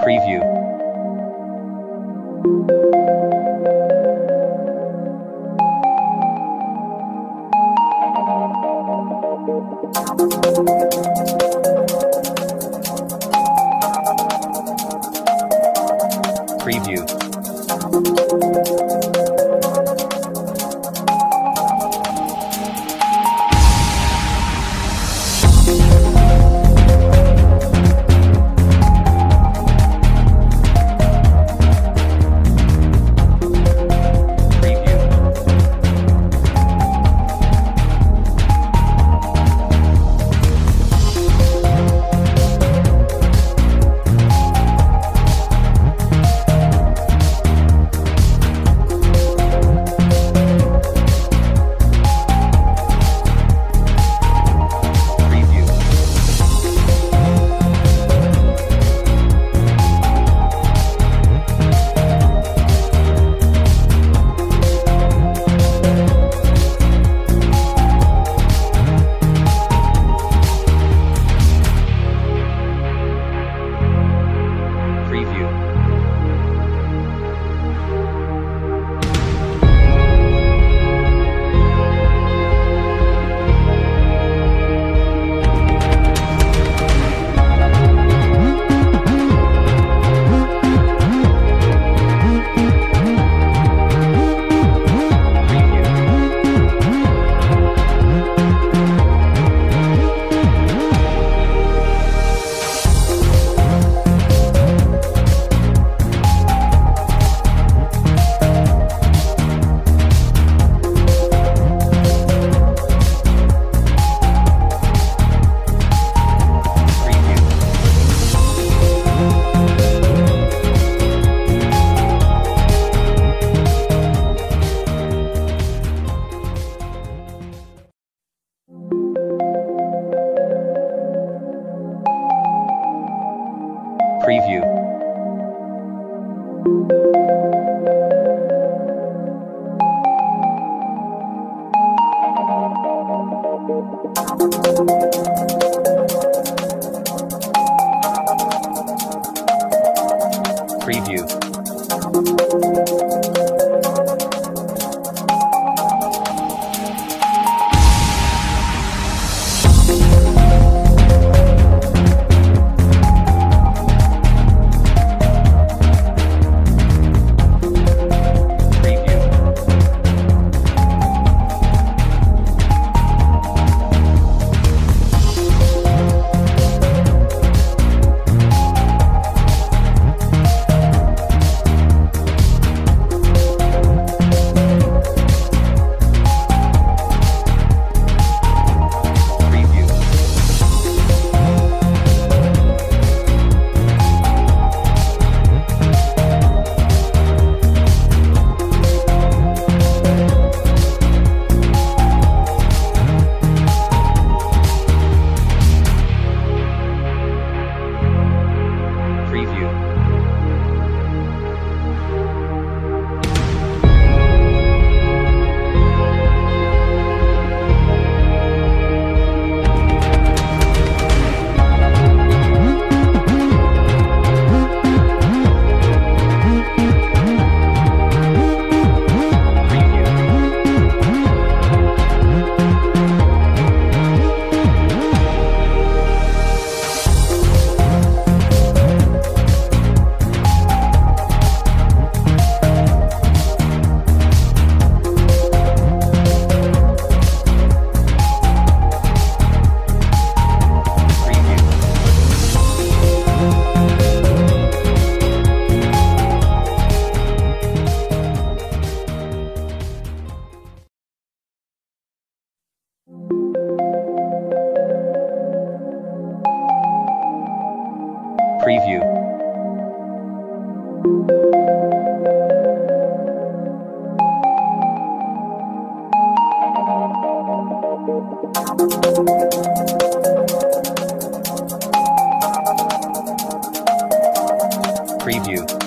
Preview. Preview. preview. Preview. Preview.